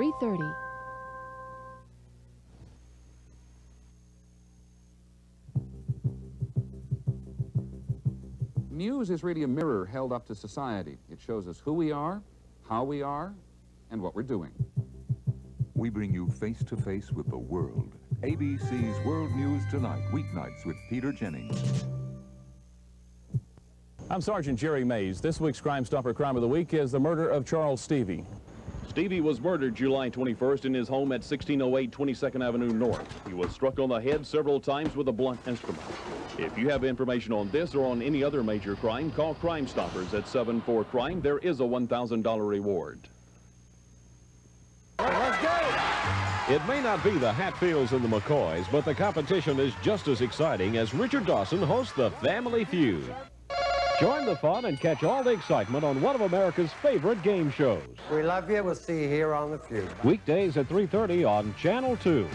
330. Muse is really a mirror held up to society. It shows us who we are, how we are, and what we're doing. We bring you face to face with the world. ABC's World News Tonight, weeknights with Peter Jennings. I'm Sergeant Jerry Mays. This week's Crime Stopper Crime of the Week is the murder of Charles Stevie. Stevie was murdered July 21st in his home at 1608 22nd Avenue North. He was struck on the head several times with a blunt instrument. If you have information on this or on any other major crime, call Crime Stoppers at 74-CRIME. There is a $1,000 reward. It may not be the Hatfields and the McCoys, but the competition is just as exciting as Richard Dawson hosts the Family Feud. Join the fun and catch all the excitement on one of America's favorite game shows. We love you. We'll see you here on The Feud. Weekdays at 3.30 on Channel 2.